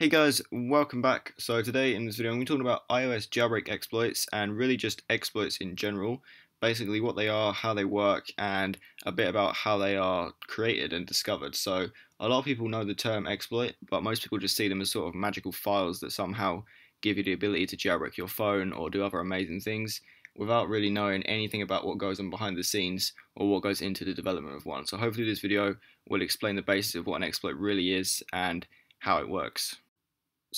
Hey guys, welcome back. So today in this video I'm going to be talking about iOS jailbreak exploits and really just exploits in general. Basically what they are, how they work, and a bit about how they are created and discovered. So a lot of people know the term exploit, but most people just see them as sort of magical files that somehow give you the ability to jailbreak your phone or do other amazing things without really knowing anything about what goes on behind the scenes or what goes into the development of one. So hopefully this video will explain the basis of what an exploit really is and how it works.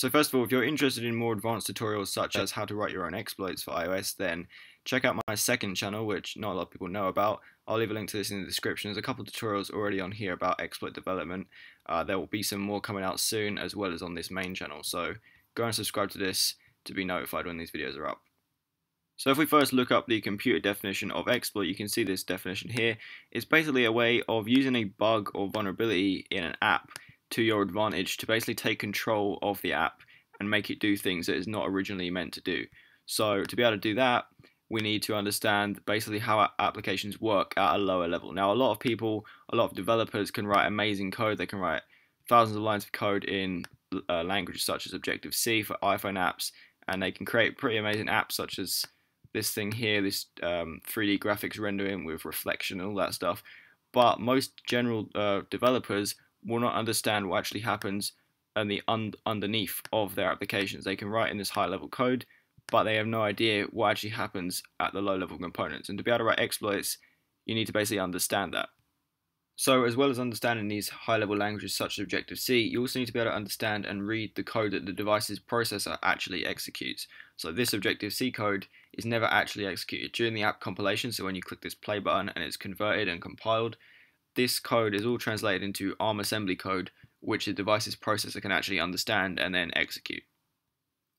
So first of all, if you're interested in more advanced tutorials such as how to write your own exploits for iOS, then check out my second channel, which not a lot of people know about. I'll leave a link to this in the description. There's a couple tutorials already on here about exploit development. Uh, there will be some more coming out soon, as well as on this main channel. So go and subscribe to this to be notified when these videos are up. So if we first look up the computer definition of exploit, you can see this definition here. It's basically a way of using a bug or vulnerability in an app to your advantage to basically take control of the app and make it do things that it's not originally meant to do. So to be able to do that, we need to understand basically how applications work at a lower level. Now, a lot of people, a lot of developers can write amazing code. They can write thousands of lines of code in uh, languages such as Objective-C for iPhone apps, and they can create pretty amazing apps such as this thing here, this um, 3D graphics rendering with reflection and all that stuff. But most general uh, developers will not understand what actually happens and the un underneath of their applications. They can write in this high level code, but they have no idea what actually happens at the low level components. And to be able to write exploits, you need to basically understand that. So as well as understanding these high level languages such as Objective-C, you also need to be able to understand and read the code that the device's processor actually executes. So this Objective-C code is never actually executed during the app compilation, so when you click this play button and it's converted and compiled, this code is all translated into ARM assembly code, which the device's processor can actually understand and then execute.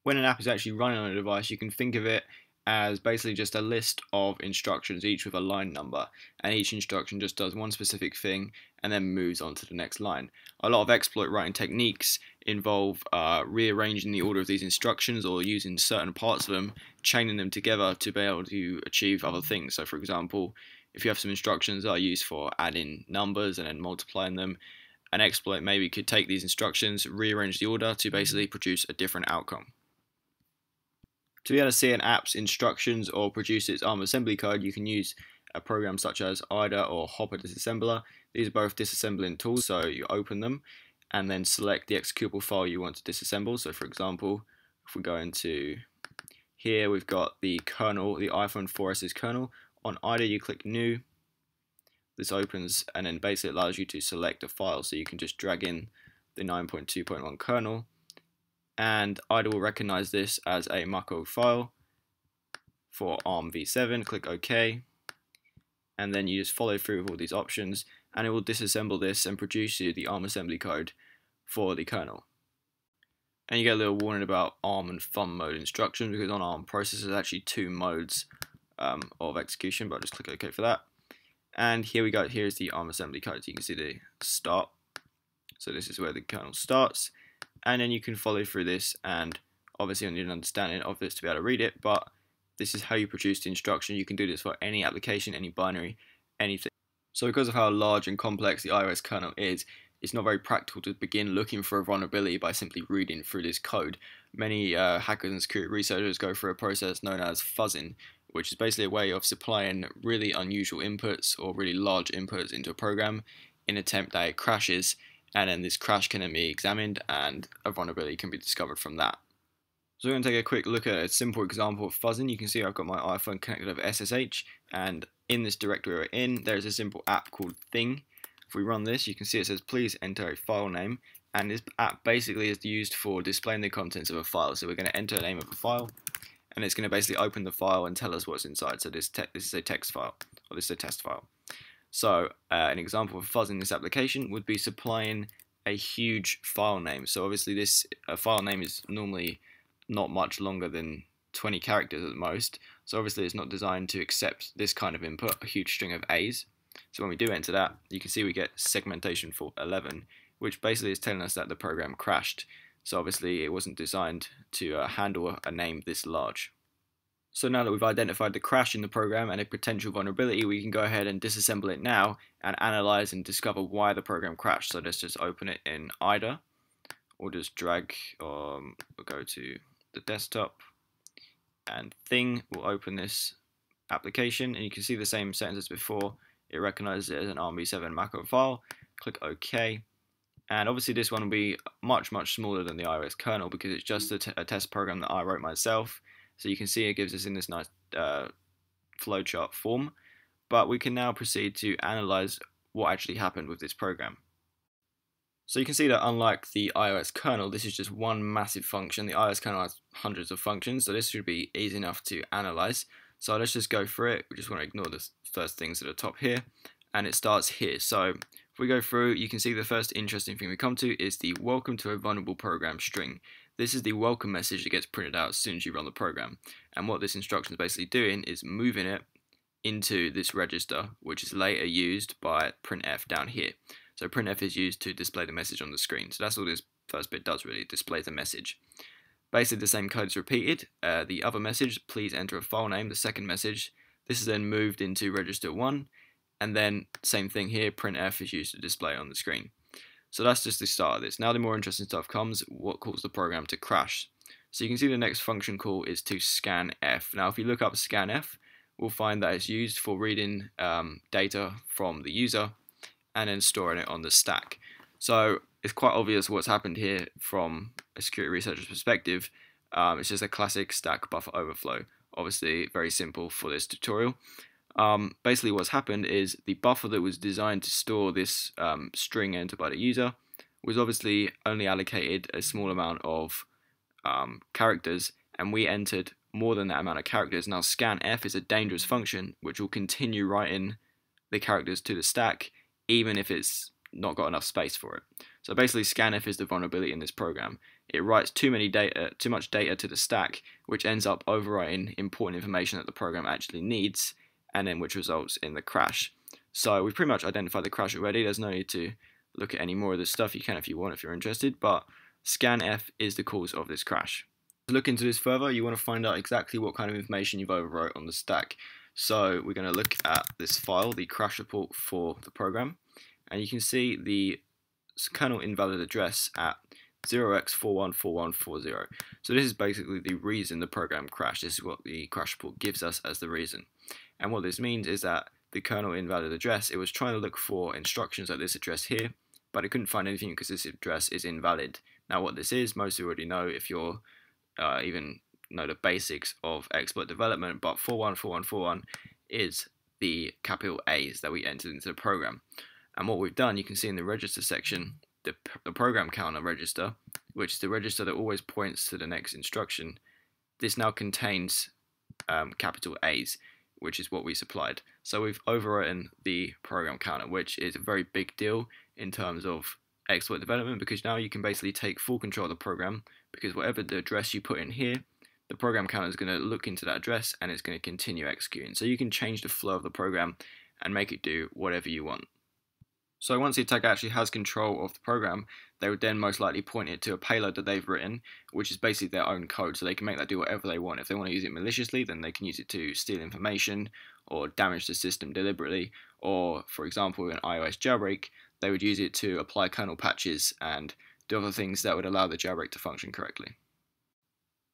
When an app is actually running on a device, you can think of it as basically just a list of instructions, each with a line number, and each instruction just does one specific thing and then moves on to the next line. A lot of exploit writing techniques involve uh, rearranging the order of these instructions or using certain parts of them, chaining them together to be able to achieve other things. So, for example, if you have some instructions that are used for adding numbers and then multiplying them, an exploit maybe could take these instructions, rearrange the order to basically produce a different outcome. To be able to see an app's instructions or produce its ARM assembly code, you can use a program such as IDA or Hopper Disassembler. These are both disassembling tools, so you open them and then select the executable file you want to disassemble. So for example, if we go into here, we've got the kernel, the iPhone 4S's kernel. On IDA, you click New. This opens and then basically allows you to select a file. So you can just drag in the 9.2.1 kernel and IDA will recognize this as a Mach-O file for ARM v7. Click OK and then you just follow through with all these options and it will disassemble this and produce you the ARM assembly code for the kernel. And you get a little warning about ARM and Thumb mode instructions because on ARM processors actually two modes um, of execution, but I'll just click OK for that. And here we go, here's the ARM assembly code. So you can see the start. So this is where the kernel starts. And then you can follow through this and obviously you need an understanding of this to be able to read it, but this is how you produce the instruction. You can do this for any application, any binary, anything. So because of how large and complex the iOS kernel is, it's not very practical to begin looking for a vulnerability by simply reading through this code. Many uh, hackers and security researchers go through a process known as fuzzing, which is basically a way of supplying really unusual inputs or really large inputs into a program in attempt that it crashes and then this crash can then be examined and a vulnerability can be discovered from that. So we're going to take a quick look at a simple example of fuzzing. You can see I've got my iPhone connected over SSH and in this directory we're in there's a simple app called Thing. If we run this you can see it says please enter a file name and this app basically is used for displaying the contents of a file. So we're going to enter the name of a file and it's going to basically open the file and tell us what's inside. So this, this is a text file, or this is a test file. So uh, an example of fuzzing this application would be supplying a huge file name. So obviously this a file name is normally not much longer than 20 characters at most. So obviously it's not designed to accept this kind of input, a huge string of A's. So when we do enter that, you can see we get segmentation fault 11, which basically is telling us that the program crashed. So obviously it wasn't designed to uh, handle a name this large. So now that we've identified the crash in the program and a potential vulnerability, we can go ahead and disassemble it now and analyze and discover why the program crashed. So let's just open it in IDA we'll just drag, um, we'll go to the desktop, and Thing will open this application, and you can see the same settings as before. It recognizes it as an ARMv7 Mach-O file. Click OK, and obviously this one will be much much smaller than the iOS kernel because it's just a, test program that I wrote myself. So you can see it gives us in this nice uh, flowchart form. But we can now proceed to analyze what actually happened with this program. So you can see that unlike the iOS kernel, this is just one massive function. The iOS kernel has hundreds of functions, so this should be easy enough to analyze. So let's just go through it. We just want to ignore the first things at the top here. And it starts here. So if we go through, you can see the first interesting thing we come to is the welcome to a vulnerable program string. This is the welcome message that gets printed out as soon as you run the program. And what this instruction is basically doing is moving it into this register, which is later used by printf down here. So printf is used to display the message on the screen. So that's all this first bit does really, displays the message. Basically the same code is repeated. Uh, the other message, please enter a file name, the second message. This is then moved into register 1, and then same thing here, printf is used to display on the screen. So that's just the start of this. Now the more interesting stuff comes, what caused the program to crash. So you can see the next function call is to scanf. Now if you look up scanf, we'll find that it's used for reading um, data from the user and then storing it on the stack. So it's quite obvious what's happened here from a security researcher's perspective. Um, it's just a classic stack buffer overflow. Obviously, very simple for this tutorial. Um, basically, what's happened is the buffer that was designed to store this um, string entered by the user was obviously only allocated a small amount of um, characters, and we entered more than that amount of characters. Now, scanf is a dangerous function which will continue writing the characters to the stack, even if it's not got enough space for it. So basically, scanf is the vulnerability in this program. It writes too many data, too much data to the stack, which ends up overwriting important information that the program actually needs, and then which results in the crash. So we've pretty much identified the crash already. There's no need to look at any more of this stuff. You can if you want, if you're interested. But scanf is the cause of this crash. To look into this further, you want to find out exactly what kind of information you've overwrote on the stack. So we're going to look at this file, the crash report for the program, and you can see the kernel invalid address at 0x414140. So this is basically the reason the program crashed. This is what the crash report gives us as the reason. And what this means is that the kernel invalid address, it was trying to look for instructions at this address here, but it couldn't find anything because this address is invalid. Now what this is, most of you already know if you're uh, even know the basics of exploit development, but 414141 is the capital A's that we entered into the program. And what we've done, you can see in the register section, the, the program counter register, which is the register that always points to the next instruction, this now contains um, capital A's, which is what we supplied. So we've overwritten the program counter, which is a very big deal in terms of exploit development because now you can basically take full control of the program because whatever the address you put in here, the program counter is going to look into that address and it's going to continue executing. So you can change the flow of the program and make it do whatever you want. So once the attacker actually has control of the program, they would then most likely point it to a payload that they've written, which is basically their own code, so they can make that do whatever they want. If they want to use it maliciously, then they can use it to steal information or damage the system deliberately, or for example, in iOS jailbreak, they would use it to apply kernel patches and do other things that would allow the jailbreak to function correctly.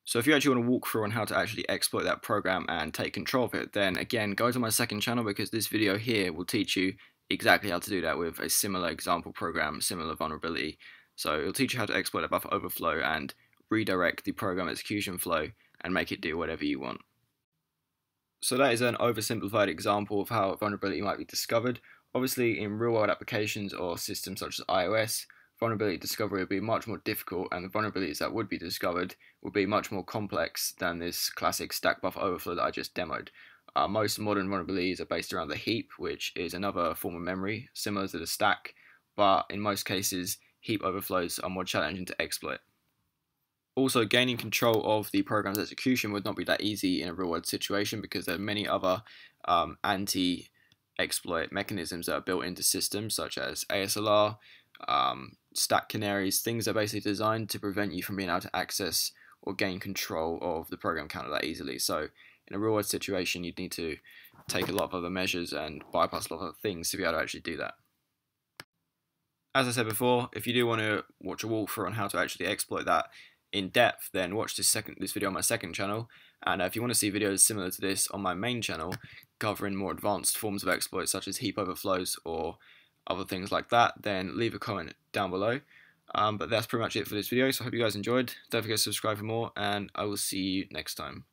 So if you actually want to walk through on how to actually exploit that program and take control of it, then again, go to my second channel because this video here will teach you exactly how to do that with a similar example program, similar vulnerability. So it'll teach you how to exploit a buffer overflow and redirect the program execution flow and make it do whatever you want. So that is an oversimplified example of how a vulnerability might be discovered. Obviously, in real-world applications or systems such as iOS, vulnerability discovery would be much more difficult and the vulnerabilities that would be discovered would be much more complex than this classic stack buffer overflow that I just demoed. Uh, most modern vulnerabilities are based around the heap, which is another form of memory, similar to the stack, but in most cases, heap overflows are more challenging to exploit. Also, gaining control of the program's execution would not be that easy in a real-world situation because there are many other um, anti-exploit mechanisms that are built into systems such as ASLR, um, stack canaries, things that are basically designed to prevent you from being able to access or gain control of the program counter that easily. So in a real world situation, you'd need to take a lot of other measures and bypass a lot of things to be able to actually do that. as I said before, if you do want to watch a walkthrough on how to actually exploit that in depth, then watch this second this video on my second channel. And uh, if you want to see videos similar to this on my main channel, covering more advanced forms of exploits such as heap overflows or other things like that, then leave a comment down below. Um, but that's pretty much it for this video, so I hope you guys enjoyed. Don't forget to subscribe for more, and I will see you next time.